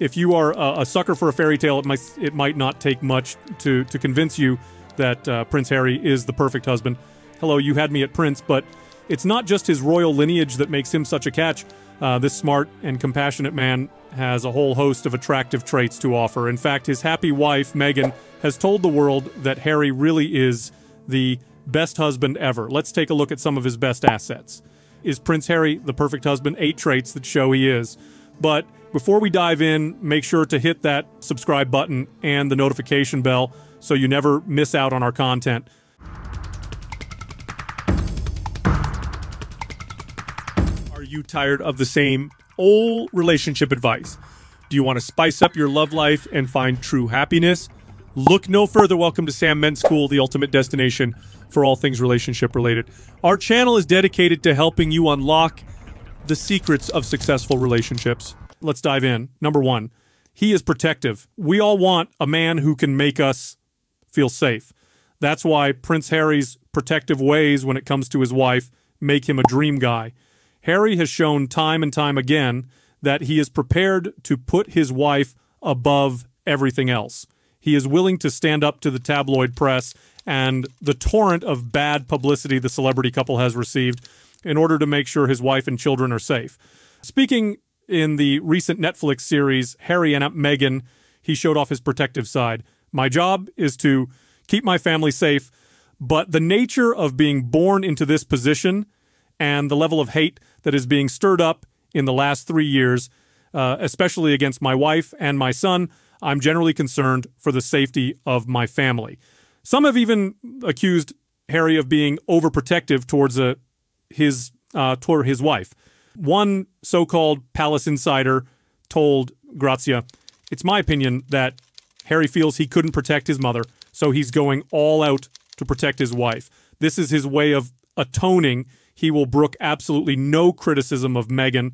if you are a, a sucker for a fairy tale, it might it might not take much to to convince you that uh, Prince Harry is the perfect husband. Hello, you had me at Prince, but it's not just his royal lineage that makes him such a catch. Uh, this smart and compassionate man has a whole host of attractive traits to offer. In fact, his happy wife, Meghan, has told the world that Harry really is the best husband ever. Let's take a look at some of his best assets. Is Prince Harry the perfect husband? Eight traits that show he is. But before we dive in, make sure to hit that subscribe button and the notification bell so you never miss out on our content. Are you tired of the same old relationship advice? Do you want to spice up your love life and find true happiness? Look no further. Welcome to SamMens Skool, the ultimate destination for all things relationship related. Our channel is dedicated to helping you unlock the secrets of successful relationships. Let's dive in. Number one, he is protective. We all want a man who can make us feel safe. That's why Prince Harry's protective ways when it comes to his wife make him a dream guy. Harry has shown time and time again that he is prepared to put his wife above everything else. He is willing to stand up to the tabloid press and the torrent of bad publicity the celebrity couple has received in order to make sure his wife and children are safe. Speaking in the recent Netflix series, Harry and Meghan, he showed off his protective side. My job is to keep my family safe, but the nature of being born into this position and the level of hate that is being stirred up in the last three years, uh, especially against my wife and my son, I'm generally concerned for the safety of my family. Some have even accused Harry of being overprotective towards a, his uh, toward his wife. One so-called palace insider told Grazia, "It's my opinion that Harry feels he couldn't protect his mother, so he's going all out to protect his wife. This is his way of atoning. He will brook absolutely no criticism of Meghan,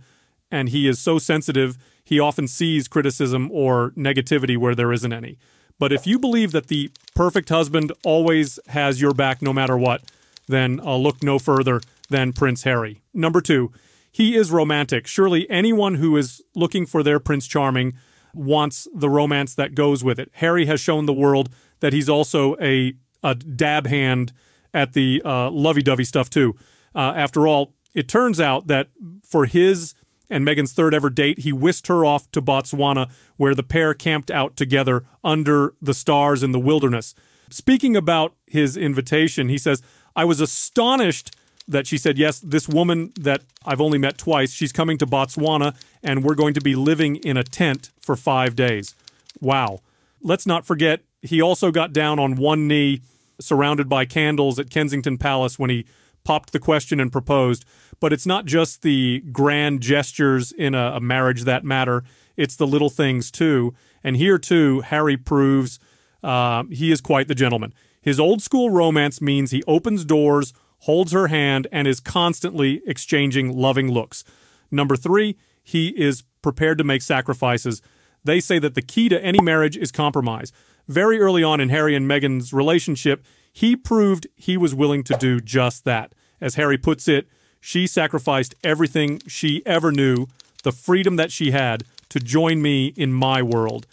and he is so sensitive, he often sees criticism or negativity where there isn't any. But if you believe that the perfect husband always has your back no matter what, then I'll look no further than Prince Harry. Number two, he is romantic. Surely anyone who is looking for their Prince Charming wants the romance that goes with it. Harry has shown the world that he's also a, a dab hand at the uh, lovey dovey stuff, too. Uh, after all, it turns out that for his and Meghan's third ever date, he whisked her off to Botswana, where the pair camped out together under the stars in the wilderness. Speaking about his invitation, he says, I was astonished that she said, Yes, this woman that I've only met twice, she's coming to Botswana and we're going to be living in a tent for five days. Wow. Let's not forget, he also got down on one knee, surrounded by candles at Kensington Palace when he popped the question and proposed. But it's not just the grand gestures in a, a marriage that matter, it's the little things too. And here, too, Harry proves uh, he is quite the gentleman. His old school romance means he opens doors, holds her hand, and is constantly exchanging loving looks. Number three, he is prepared to make sacrifices. They say that the key to any marriage is compromise. Very early on in Harry and Meghan's relationship, he proved he was willing to do just that. As Harry puts it, she sacrificed everything she ever knew, the freedom that she had, to join me in my world.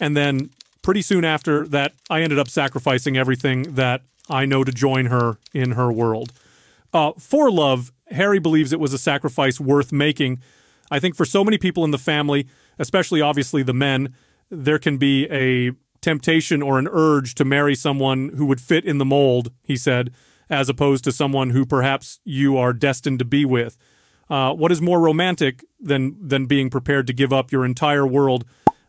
And then pretty soon after that, I ended up sacrificing everything that I know to join her in her world. Uh, for love, Harry believes it was a sacrifice worth making I think for so many people in the family, especially obviously the men, there can be a temptation or an urge to marry someone who would fit in the mold, he said, as opposed to someone who perhaps you are destined to be with. Uh, what is more romantic than than being prepared to give up your entire world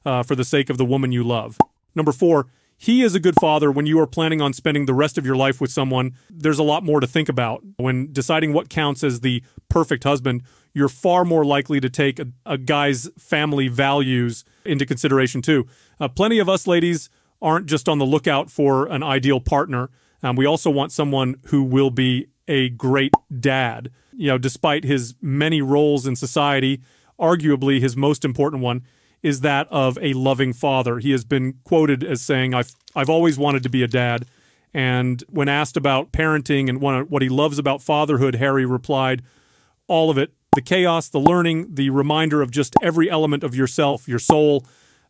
uh, for the sake of the woman you love? Number four, he is a good father when you are planning on spending the rest of your life with someone. There's a lot more to think about when deciding what counts as the perfect husband you're far more likely to take a, a guy's family values into consideration too. Uh, plenty of us ladies aren't just on the lookout for an ideal partner. Um, we also want someone who will be a great dad. You know, despite his many roles in society, arguably his most important one is that of a loving father. He has been quoted as saying, "I've I've always wanted to be a dad." And when asked about parenting and what he loves about fatherhood, Harry replied, "All of it, The chaos, the learning, the reminder of just every element of yourself, your soul.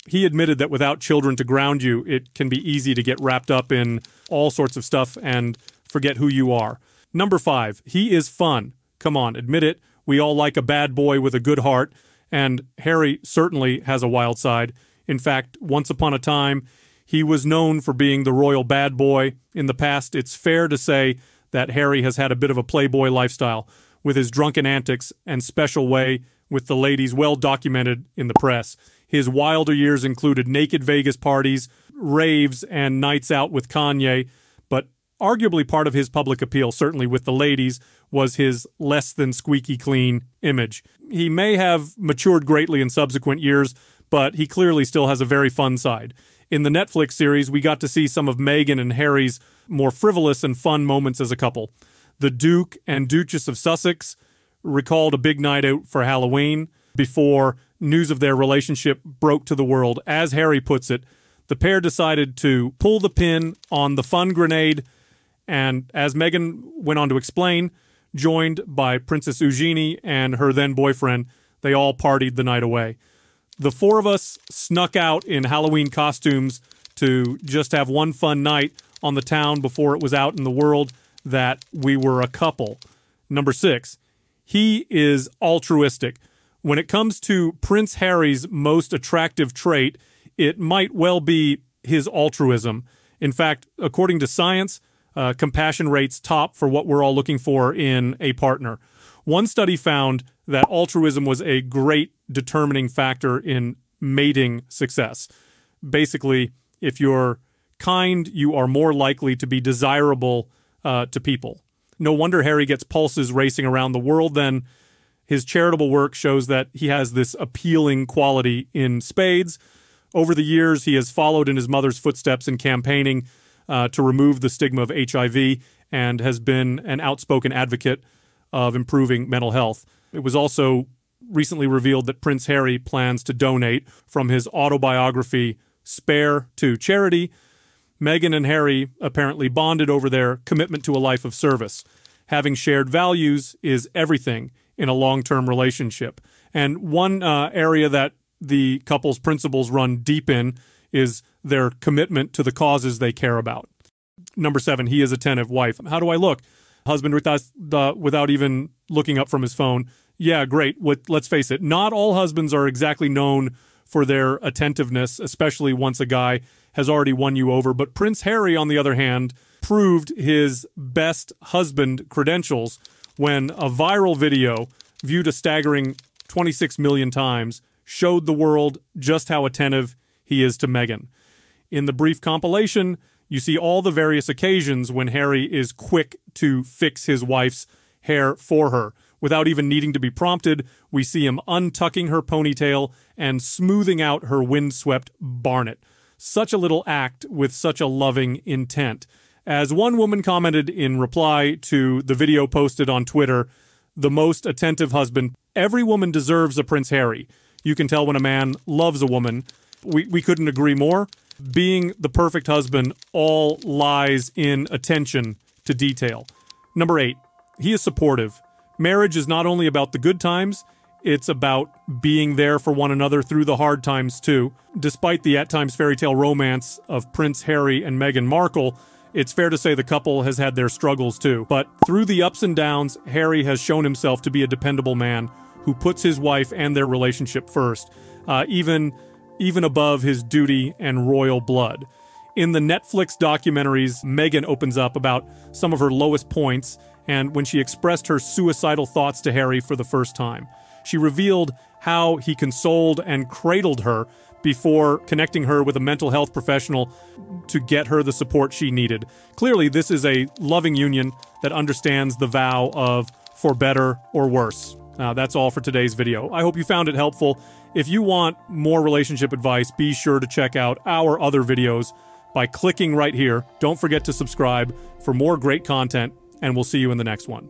He admitted that without children to ground you, it can be easy to get wrapped up in all sorts of stuff and forget who you are. Number five, he is fun. Come on, admit it. We all like a bad boy with a good heart, and Harry certainly has a wild side. In fact, once upon a time, he was known for being the royal bad boy. In the past, it's fair to say that Harry has had a bit of a playboy lifestyle, with his drunken antics and special way with the ladies well documented in the press. His wilder years included naked Vegas parties, raves, and nights out with Kanye, arguably part of his public appeal, certainly with the ladies, was his less than squeaky clean image. He may have matured greatly in subsequent years, but he clearly still has a very fun side. In the Netflix series, we got to see some of Meghan and Harry's more frivolous and fun moments as a couple. The Duke and Duchess of Sussex recalled a big night out for Halloween before news of their relationship broke to the world. As Harry puts it, the pair decided to pull the pin on the fun grenade, and as Meghan went on to explain, joined by Princess Eugenie and her then boyfriend, they all partied the night away the four of us snuck out in Halloween costumes to just have one fun night on the town before it was out in the world that we were a couple. Number six, he is altruistic. When it comes to Prince Harry's most attractive trait, it might well be his altruism. In fact, according to science, uh, compassion rates top for what we're all looking for in a partner. One study found that altruism was a great determining factor in mating success. Basically, if you're kind, you are more likely to be desirable uh, to people. No wonder Harry gets pulses racing around the world then. His charitable work shows that he has this appealing quality in spades. Over the years, he has followed in his mother's footsteps in campaigning uh, to remove the stigma of HIV and has been an outspoken advocate of improving mental health. It was also recently revealed that Prince Harry plans to donate from his autobiography Spare to charity. Meghan and Harry apparently bonded over their commitment to a life of service. Having shared values is everything in a long term relationship. And one uh, area that the couple's principles run deep in is their commitment to the causes they care about. Number seven, he is attentive wife. How do I look? Husband without, without even looking up from his phone yeah, great. What, let's face it, not all husbands are exactly known for their attentiveness, especially once a guy has already won you over. But Prince Harry, on the other hand, proved his best husband credentials when a viral video viewed a staggering 26 million times showed the world just how attentive he is to Meghan. In the brief compilation, you see all the various occasions when Harry is quick to fix his wife's hair for her. Without even needing to be prompted, we see him untucking her ponytail and smoothing out her windswept barnet. Such a little act with such a loving intent. As one woman commented in reply to the video posted on Twitter, the most attentive husband. Every woman deserves a Prince Harry. You can tell when a man loves a woman. We, we couldn't agree more. Being the perfect husband all lies in attention to detail. Number eight, he is supportive. Marriage is not only about the good times, it's about being there for one another through the hard times too. Despite the at times fairy tale romance of Prince Harry and Meghan Markle, it's fair to say the couple has had their struggles too. But through the ups and downs, Harry has shown himself to be a dependable man who puts his wife and their relationship first, uh, even even above his duty and royal blood. In the Netflix documentaries, Meghan opens up about some of her lowest points and when she expressed her suicidal thoughts to Harry for the first time. She revealed how he consoled and cradled her before connecting her with a mental health professional to get her the support she needed. Clearly, this is a loving union that understands the vow of for better or worse. Uh, that's all for today's video. I hope you found it helpful. If you want more relationship advice, be sure to check out our other videos by clicking right here. Don't forget to subscribe for more great content and we'll see you in the next one.